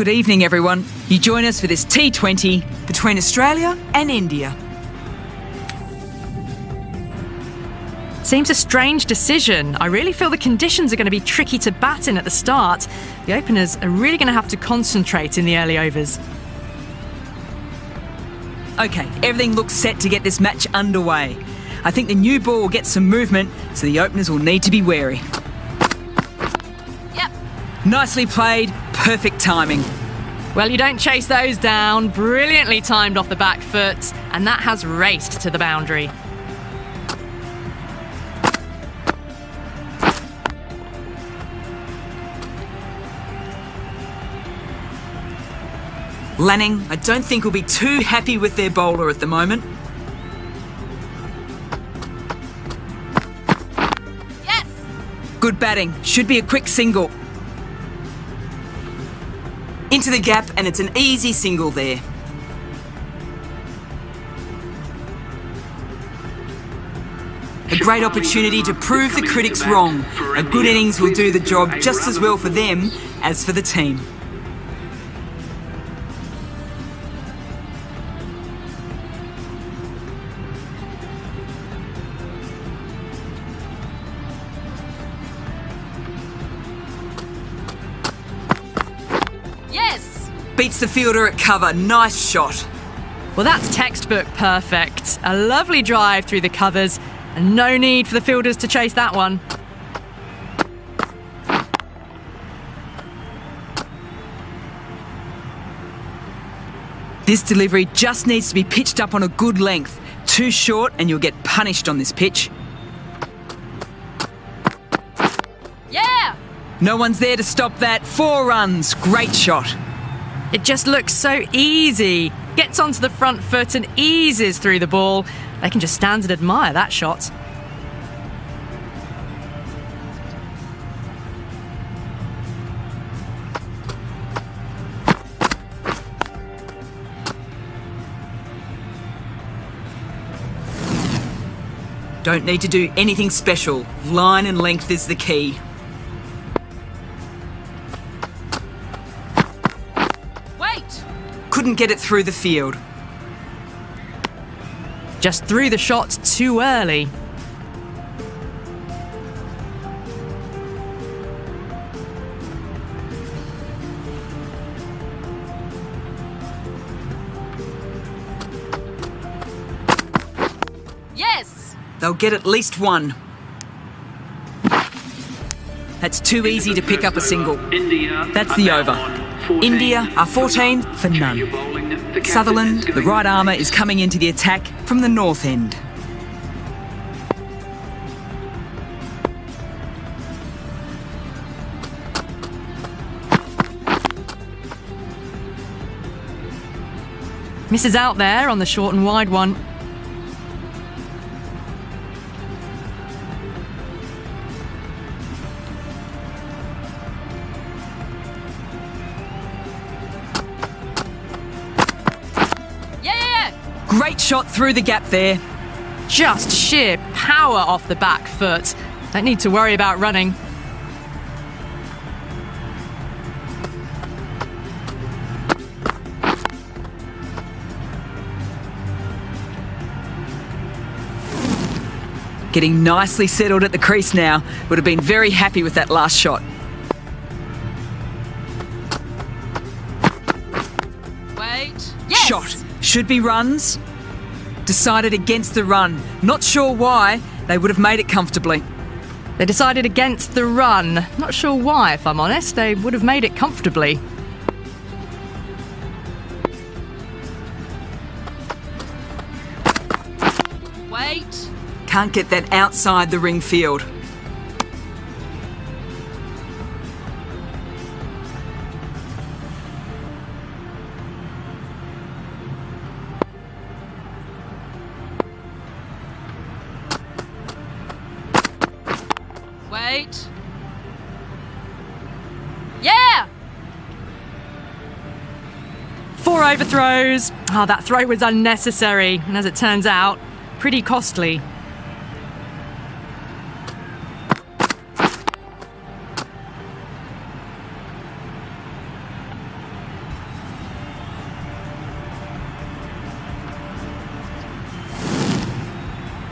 Good evening, everyone. You join us for this T20 between Australia and India. Seems a strange decision. I really feel the conditions are going to be tricky to bat in at the start. The openers are really going to have to concentrate in the early overs. Okay, everything looks set to get this match underway. I think the new ball will get some movement, so the openers will need to be wary. Yep. Nicely played, perfect timing. Well, you don't chase those down. Brilliantly timed off the back foot, and that has raced to the boundary. Lanning, I don't think will be too happy with their bowler at the moment. Yes. Good batting, should be a quick single. Into the gap, and it's an easy single there. A great opportunity to prove the critics wrong. A good innings will do the job just as well for them as for the team. Beats the fielder at cover. Nice shot. Well, that's textbook perfect. A lovely drive through the covers, and no need for the fielders to chase that one. This delivery just needs to be pitched up on a good length. Too short, and you'll get punished on this pitch. Yeah. No one's there to stop that. Four runs. Great shot. It just looks so easy. Gets onto the front foot and eases through the ball. They can just stand and admire that shot. Don't need to do anything special. Line and length is the key. Couldn't get it through the field. Just threw the shot too early. Yes. They'll get at least one. That's too easy to pick up a single. That's the over. India are 14 for none. Sutherland, the right armer, is coming into the attack from the north end. Misses out there on the short and wide one. Shot through the gap there. Just sheer power off the back foot. Don't need to worry about running. Getting nicely settled at the crease now. Would have been very happy with that last shot. Wait. Yes. Shot. Should be runs. Decided against the run. Not sure why. They would have made it comfortably. They decided against the run. Not sure why, if I'm honest. They would have made it comfortably. Wait. Can't get that outside the ring field. Four overthrows. Ah, oh, that throw was unnecessary, and as it turns out, pretty costly.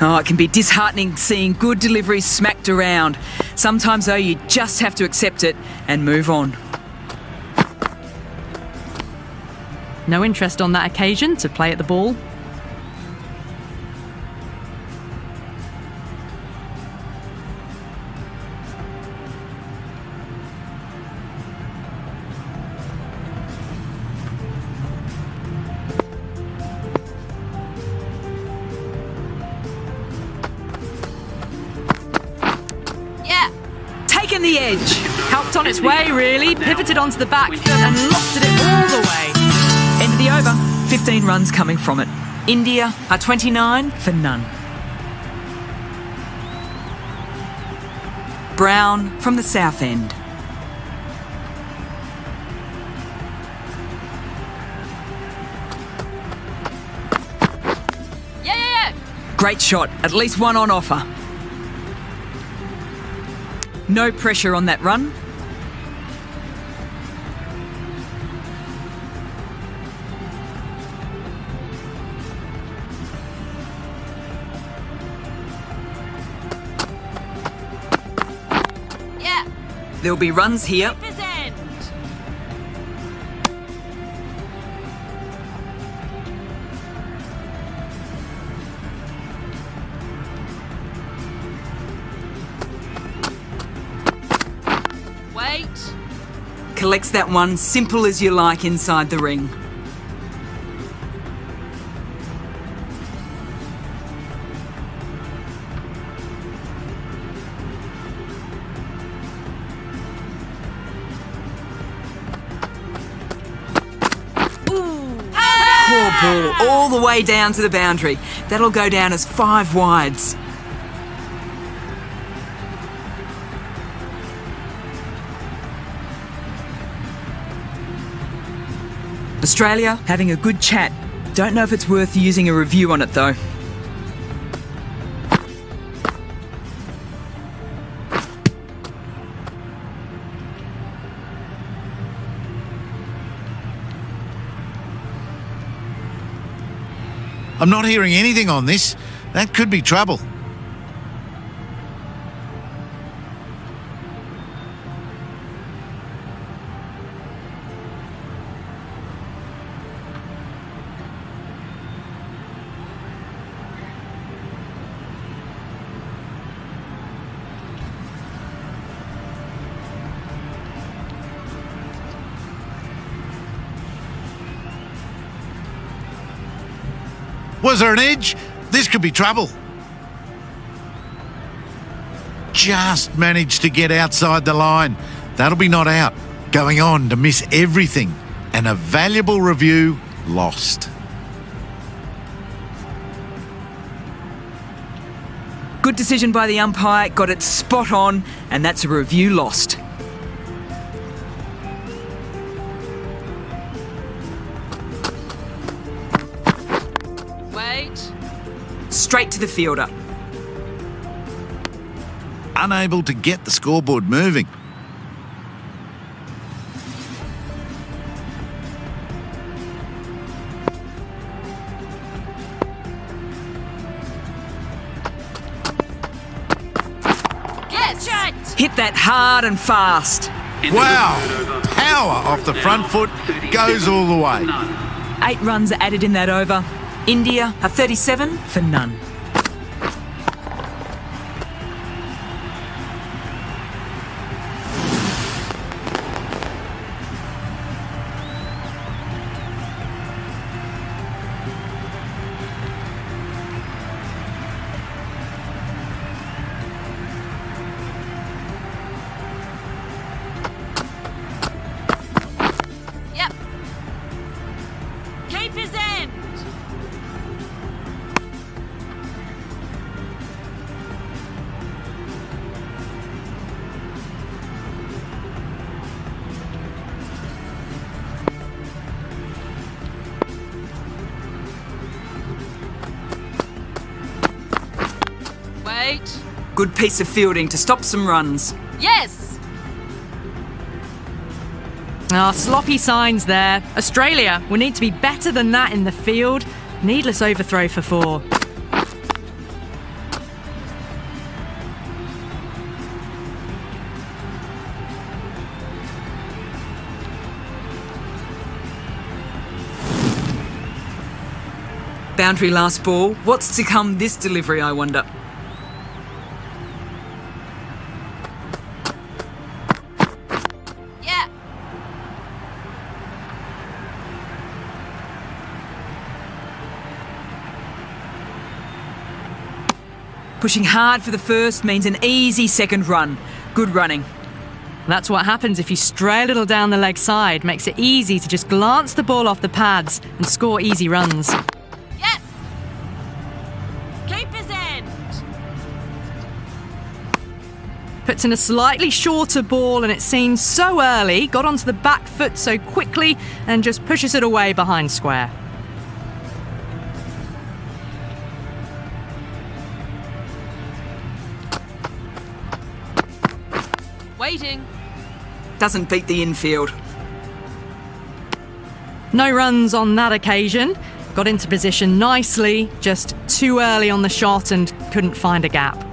Oh, it can be disheartening seeing good deliveries smacked around. Sometimes, though, you just have to accept it and move on. No interest on that occasion to play at the ball. Yeah. Taking the edge. Helped on its way, really. Pivoted onto the back foot and lofted it all the way. The over. 15 runs coming from it. India are 29 for none. Brown from the south end. Yeah, yeah, yeah. Great shot. At least one on offer. No pressure on that run. There'll be runs here. Wait. Collects that one simple as you like inside the ring. Ball, all the way down to the boundary. That'll go down as five wides. Australia having a good chat. Don't know if it's worth using a review on it though. I'm not hearing anything on this. That could be trouble. Was there an edge? This could be trouble. Just managed to get outside the line. That'll be not out. Going on to miss everything. And a valuable review lost. Good decision by the umpire, got it spot on, and that's a review lost. Straight to the fielder. Unable to get the scoreboard moving. Yes. Hit that hard and fast. Wow! Power off the front foot goes all the way. Eight runs are added in that over. India are 37 for none. Good piece of fielding to stop some runs. Yes! Ah, oh, sloppy signs there. Australia will need to be better than that in the field. Needless overthrow for four. boundary last ball. What's to come this delivery, I wonder? Pushing hard for the first means an easy second run. Good running. That's what happens if you stray a little down the leg side. Makes it easy to just glance the ball off the pads and score easy runs. Yes. Keeper's end. Puts in a slightly shorter ball and it seems so early, got onto the back foot so quickly and just pushes it away behind square. Doesn't beat the infield. No runs on that occasion. Got into position nicely, just too early on the shot and couldn't find a gap.